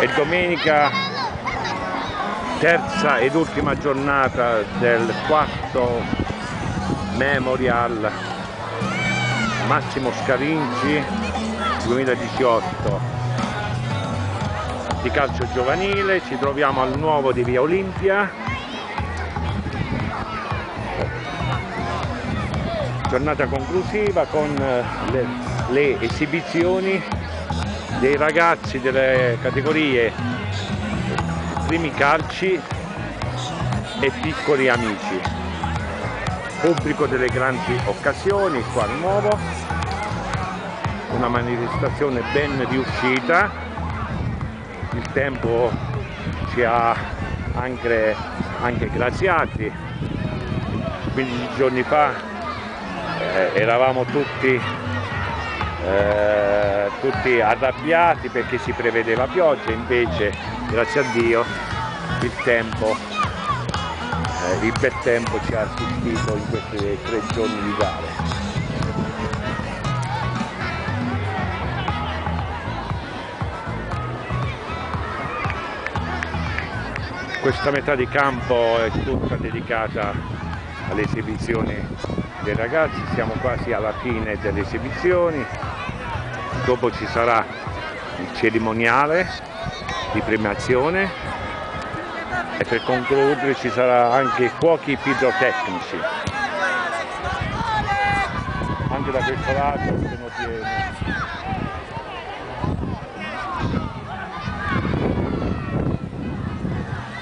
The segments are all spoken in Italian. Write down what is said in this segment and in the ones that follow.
e domenica terza ed ultima giornata del quarto Memorial Massimo Scarinci 2018 di calcio giovanile ci troviamo al nuovo di via Olimpia. Giornata conclusiva con eh, le, le esibizioni dei ragazzi delle categorie primi calci e piccoli amici. Pubblico delle grandi occasioni qua al nuovo. Una manifestazione ben riuscita. Il tempo ci ha anche, anche graziati. 15 giorni fa eh, eravamo tutti tutti arrabbiati perché si prevedeva pioggia, invece grazie a Dio il tempo, eh, il bel tempo ci ha assistito in questi tre giorni di gare. Questa metà di campo è tutta dedicata alle esibizioni dei ragazzi, siamo quasi alla fine delle esibizioni, dopo ci sarà il cerimoniale di premiazione e per concludere ci sarà anche fuochi pirotecnici. Anche da questo lato sono pieni.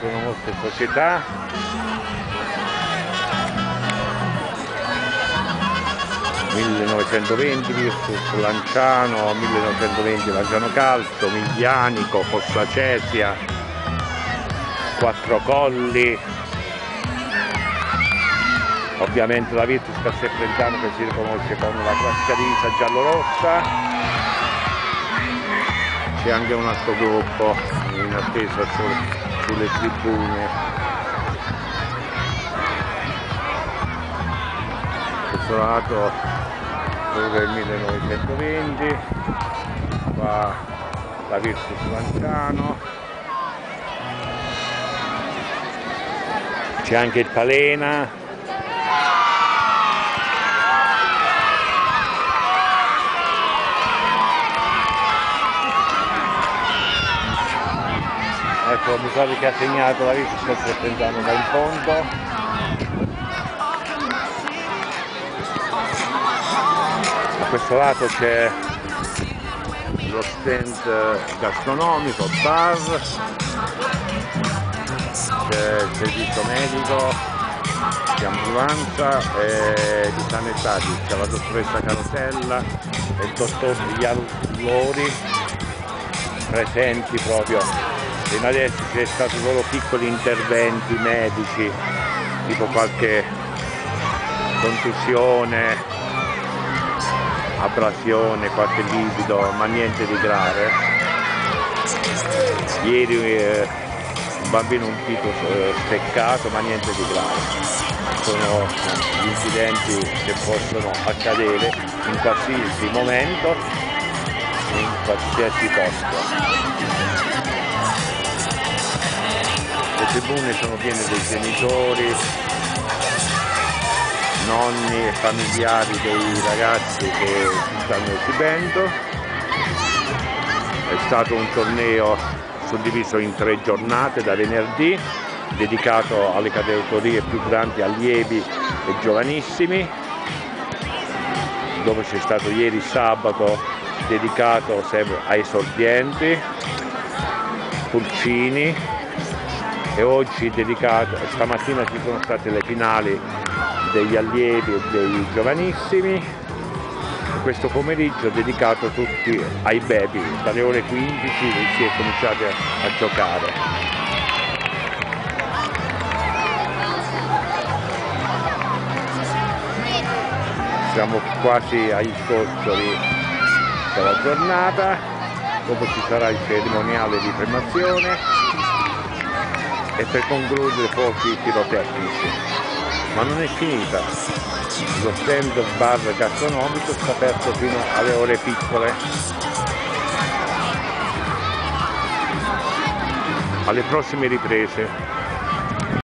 Sono molte società 1920 Virtus Lanciano, 1920 Lanciano Calcio, Miglianico, Fossa Cesia, Quattro Colli, ovviamente la Virtus Castelfrentano che si riconosce con la crascarisa giallo-rossa, c'è anche un altro gruppo in attesa sulle tribune questo lato del 1920 qua la Virtus Lanciano c'è anche il Palena. Ecco mi pare che ha segnato la Virtus sta da in questo lato c'è lo stand gastronomico, bar, c'è il servizio medico, di ambulanza e di sanitari, c'è la dottoressa Carosella e il dottor Iallori presenti proprio. Fino adesso c'è stato solo piccoli interventi medici, tipo qualche contusione, abrasione, qualche livido, ma niente di grave. Ieri eh, un bambino un pito eh, steccato, ma niente di grave. Sono gli incidenti che possono accadere in qualsiasi momento, in qualsiasi posto. Le tribune sono piene dei genitori, nonni e familiari dei ragazzi che si stanno esibendo. È stato un torneo suddiviso in tre giornate da venerdì, dedicato alle categorie più grandi allievi e giovanissimi, dove c'è stato ieri sabato dedicato ai sordienti, pulcini e oggi dedicato, stamattina ci sono state le finali degli allievi e dei giovanissimi. Questo pomeriggio dedicato tutti ai baby dalle ore 15 si è cominciato a giocare. Siamo quasi ai scorcioli della giornata. Dopo ci sarà il cerimoniale di premazione e per concludere fuochi pirotecnici ma non è finita. Lo stand bar gastronomico sta aperto fino alle ore piccole. alle prossime riprese